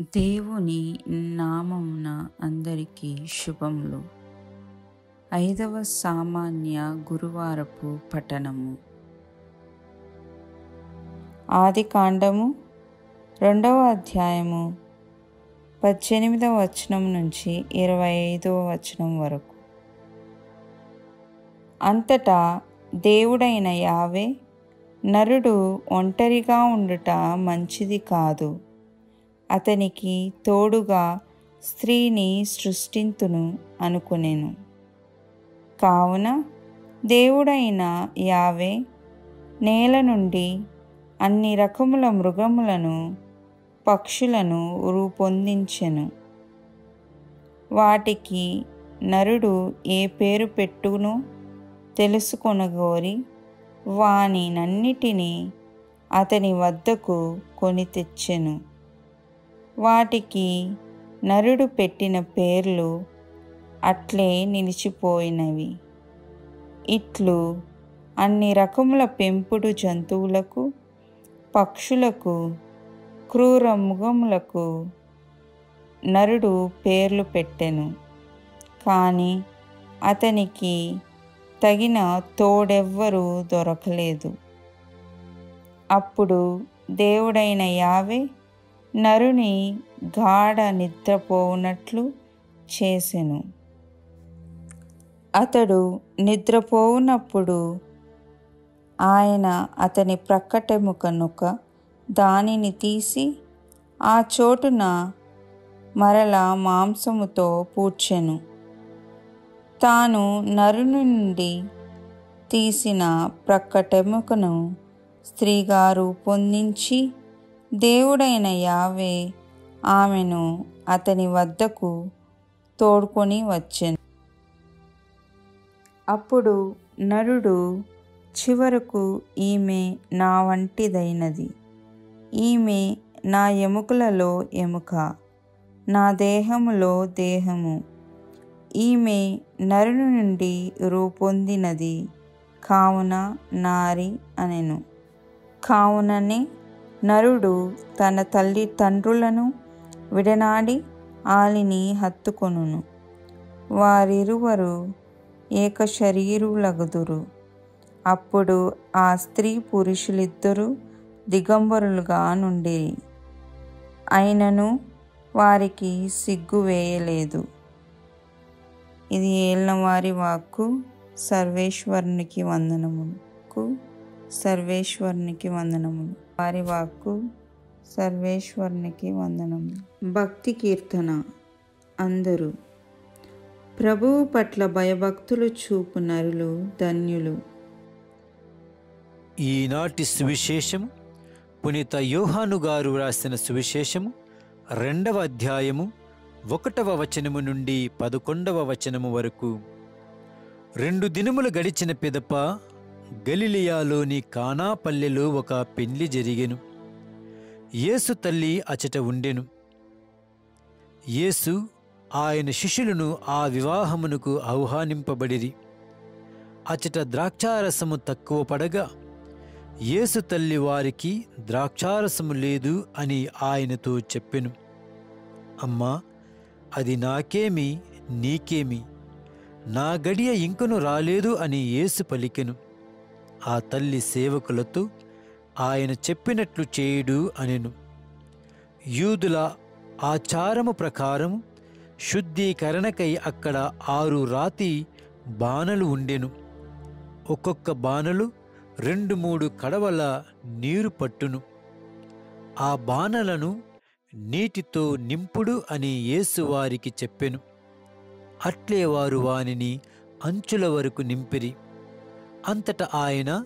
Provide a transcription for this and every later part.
దేవుని నామమున అందరికీ శుభములు. ఐదవ సామాన్య గురువారపు పఠనము. ఆది కాండము రెండవ అధ్యాయము పద్దెనిమిదవ వచనం నుంచి ఇరవై ఐదవ వచనం వరకు. అంతటా దేవుడైన యావే నరుడు ఒంటరిగా ఉండుట మంచిది కాదు. అతనికి తోడుగా స్త్రీని సృష్టింతును అనుకునేను. కావున దేవుడైన యావే నేల నుండి అన్ని రకముల మృగములను పక్షులను రూపొందించెను. వాటికి నరుడు ఏ పేరు పెట్టును తెలుసుకొనగోరి వానినన్నిటినీ అతని వద్దకు కొని తెచ్చెను. వాటికి నరుడు పెట్టిన పేర్లు అట్లే నిలిచిపోయినవి. ఇట్లు అన్ని రకముల పెంపుడు జంతువులకు పక్షులకు క్రూర మృగములకు నరుడు పేర్లు పెట్టెను. కానీ అతనికి తగిన తోడెవ్వరూ దొరకలేదు. అప్పుడు దేవుడైన యావే నరుని గాఢ నిద్రపోవునట్లు చేసెను. అతడు నిద్రపోవునప్పుడు ఆయన అతని ప్రక్కటెముకనొక దానిని తీసి ఆ చోటున మరల మాంసముతో పూడ్చెను. తాను నరుని నుండి తీసిన ప్రక్కటెముకను స్త్రీగా రూపొందించి దేవుడైన యావే ఆమెను అతని వద్దకు తోడ్కొని వచ్చెను. అప్పుడు నరుడు చివరకు ఈమె నా వంటిదైనది. ఈమె నా ఎముకలలో ఎముక నా దేహములో దేహము. ఈమె నరుని నుండి రూపొందినది. కావున నారి అనెను. కావుననే నరుడు తన తల్లి తండ్రులను విడనాడి ఆలిని హత్తుకొనును. వారిరువరు ఏక శరీరులగుదురు. అప్పుడు ఆ స్త్రీ పురుషులిద్దరూ దిగంబరులుగా నుండిరి. అయినను వారికి సిగ్గు వేయలేదు. ఇది ఏళ్ళవారి వాక్కు సర్వేశ్వరునికి వందనముకు సర్వేశ్వరునికి వందనములు. వారి వాక్కు సర్వేశ్వరునికి వందనములు. భక్తి కీర్తన. అందరూ ప్రభువు పట్ల భయభక్తులు చూపు నరులు ధన్యులు. ఈనాటి సువిశేషం పునీత యోహాను గారు రాసిన సువిశేషము రెండవ అధ్యాయము ఒకటవ వచనము నుండి పదకొండవ వచనము వరకు. రెండు దినములు గడిచిన పిదప గలిలియాలోని కానాపల్లెలో ఒక పెళ్ళి జరిగెను. యేసు తల్లి అచట ఉండెను. యేసు ఆయన శిష్యులను ఆ వివాహమునకు ఆహ్వానింపబడిరి. అచట ద్రాక్షారసము తక్కువ పడగా యేసు తల్లి వారికి ద్రాక్షారసము లేదు అని ఆయనతో చెప్పెను. అమ్మా అది నాకేమి నీకేమి? నా గడియ ఇంకను రాలేదు అని యేసు పలికెను. ఆ తల్లి సేవకులతో ఆయన చెప్పినట్లు చేయుడు అనెను. యూదుల ఆచారము ప్రకారం శుద్ధీకరణకై అక్కడ ఆరు రాతి బాణలు ఉండెను. ఒక్కొక్క బాణలు రెండు మూడు కడవల నీరు పట్టును. ఆ బాణలను నీటితో నింపుడు అని యేసు వారికి చెప్పెను. అట్లే వారు వానిని అంచుల వరకు నింపిరి. అంతటా ఆయన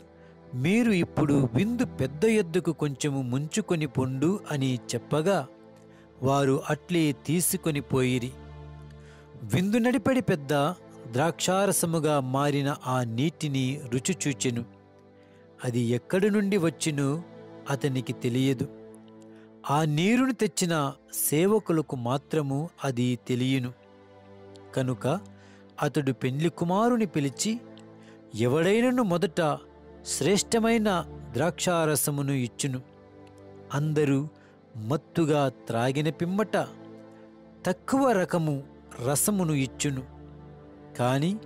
మీరు ఇప్పుడు విందు పెద్ద ఎద్దుకు కొంచెము ముంచుకొని పొండు అని చెప్పగా వారు అట్లే తీసుకొని పోయిరి. విందు నడిపడి పెద్ద ద్రాక్షారసముగా మారిన ఆ నీటిని రుచి చూచెను. అది ఎక్కడి నుండి వచ్చినో అతనికి తెలియదు. ఆ నీరును తెచ్చిన సేవకులకు మాత్రము అది తెలియను. కనుక అతడు పెండ్లి కుమారుని పిలిచి ఎవడైనను మొదట శ్రేష్టమైన ద్రాక్షారసమును ఇచ్చును. అందరూ మత్తుగా త్రాగిన పిమ్మట తక్కువ రకము రసమును ఇచ్చును. కాని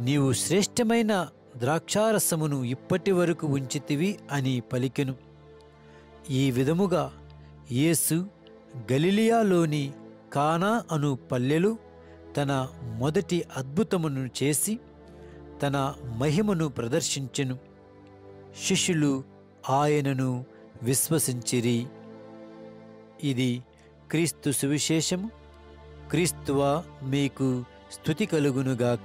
నీవు శ్రేష్టమైన ద్రాక్షారసమును ఇప్పటి వరకు ఉంచితివి అని పలికెను. ఈ విధముగా యేసు గలిలియాలోని కానా అను పల్లెలు తన మొదటి అద్భుతమును చేసి తన మహిమను ప్రదర్శించెను. శిష్యులు ఆయనను విశ్వసించిరి. ఇది క్రీస్తు సువిశేషము. క్రీస్తువా మీకు స్థుతి కలుగునుగాక.